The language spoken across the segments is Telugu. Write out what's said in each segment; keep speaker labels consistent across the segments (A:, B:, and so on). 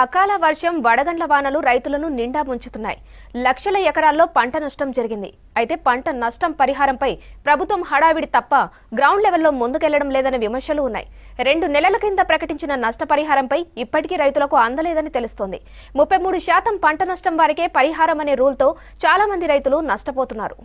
A: అకాల వర్షం వడగండ్ల వానలు రైతులను నిండా ముంచుతున్నాయి. లక్షల ఎకరాల్లో పంట నష్టం జరిగింది. అయితే పంట నష్టం పరిహారంపై ప్రభుత్వం హడావిడి తప్ప గ్రౌండ్ లెవెల్లో ముందుకెళ్ళడం లేదనే విమర్శలు ఉన్నాయి. రెండు నెలల క్రింద ప్రకటించిన నష్టపరిహారంపై ఇప్పటికీ రైతులకు అందలేదని తెలుస్తోంది. ముప్పై మూడు శాతం పంట నష్టం వారికే పరిహారం అనే రూల్తో చాలా మంది రైతులు నష్టపోతున్నారు.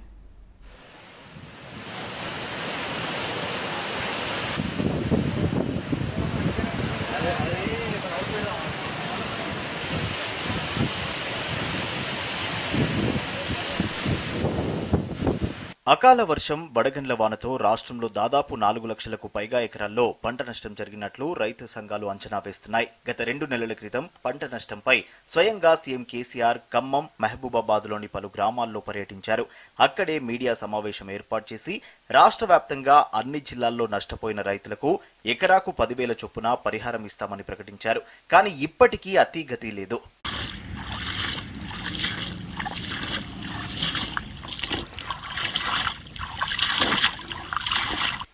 B: అకాల వర్షం వడగండ్ల వానతో రాష్ట్రంలో దాదాపు నాలుగు లక్షలకు పైగా ఎకరాల్లో పంట నష్టం జరిగినట్లు రైతు సంఘాలు అంచనా వేస్తున్నాయి. గత రెండు నెలల క్రితం పంట నష్టంపై స్వయంగా సీఎం కేసీఆర్ ఖమ్మం మహబూబాబాద్లోని పలు గ్రామాల్లో పర్యటించారు. అక్కడే మీడియా సమావేశం ఏర్పాటు చేసి రాష్ట్ర వ్యాప్తంగా అన్ని జిల్లాల్లో నష్టపోయిన రైతులకు ఎకరాకు పదివేల చొప్పున పరిహారం ఇస్తామని ప్రకటించారు. కానీ ఇప్పటికీ అతీగతి లేదు.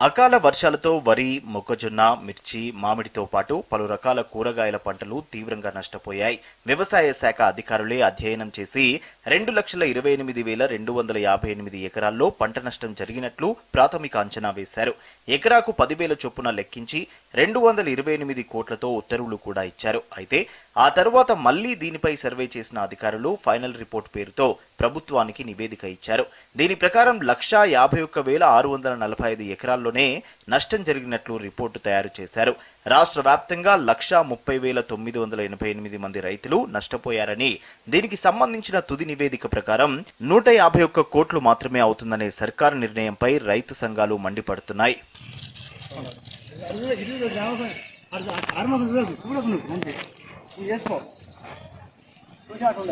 B: అకాల వర్షాలతో వరి మొక్కజొన్న మిర్చి మామిడితో పాటు పలు రకాల కూరగాయల పంటలు తీవ్రంగా నష్టపోయాయి. వ్యవసాయ శాఖ అధికారులే అధ్యయనం చేసి రెండు లక్షల ఇరవై ఎనిమిది వేల రెండు వందల యాభై ఎనిమిది ఎకరాల్లో పంట నష్టం జరిగినట్లు ప్రాథమిక అంచనా వేశారు. ఎకరాకు పదివేల చొప్పున లెక్కించి రెండు వందల ఇరవై ఎనిమిది కోట్లతో ఉత్తర్వులు కూడా ఇచ్చారు. అయితే ఆ తర్వాత మళ్ళీ దీనిపై సర్వే చేసిన అధికారులు ఫైనల్ రిపోర్ట్ పేరుతో ప్రభుత్వానికి నివేదిక ఇచ్చారు. దీని ప్రకారం లక్షా యాభై ఒక్క వేల ఆరు వందల నలభై ఐదు ఎకరాల్లోనే నష్టం జరిగినట్లు రిపోర్టు తయారు చేశారు. రాష్ట్ర వ్యాప్తంగా లక్షా ముప్పై వేల తొమ్మిది వందల ఎనభై ఎనిమిది మంది రైతులు నష్టపోయారని దీనికి సంబంధించిన తుది నివేదిక ప్రకారం నూట యాభై ఒక్క కోట్లు మాత్రమే అవుతుందనే సర్కారు నిర్ణయంపై రైతు సంఘాలు మండిపడుతున్నాయి.
C: இல்லை இருபது ஞாபகம் அடுத்த அரை மாதம் சூழல் பண்ணுக்கு நன்றி நீ ஏசுவோம் கொஞ்சம் ஆட்டம்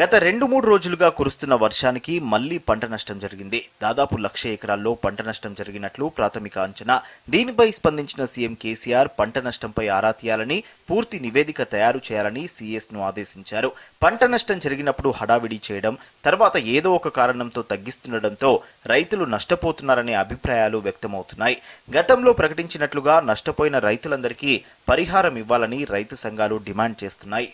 B: గత రెండు మూడు రోజులుగా కురుస్తున్న వర్షానికి మళ్ళీ పంట నష్టం జరిగింది. దాదాపు లక్ష ఎకరాల్లో పంట నష్టం జరిగినట్లు ప్రాథమిక అంచనా. దీనిపై స్పందించిన సీఎం కేసీఆర్ పంట నష్టంపై ఆరా తీయాలని పూర్తి నివేదిక తయారు చేయాలని సీఎస్ను ఆదేశించారు. పంట నష్టం జరిగినప్పుడు హడావిడి చేయడం తర్వాత ఏదో ఒక కారణంతో తగ్గిస్తుండటంతో రైతులు నష్టపోతున్నారనే అభిప్రాయాలు వ్యక్తమవుతున్నాయి. గతంలో ప్రకటించినట్లుగా నష్టపోయిన రైతులందరికీ పరిహారం ఇవ్వాలని రైతు సంఘాలు డిమాండ్ చేస్తున్నాయి.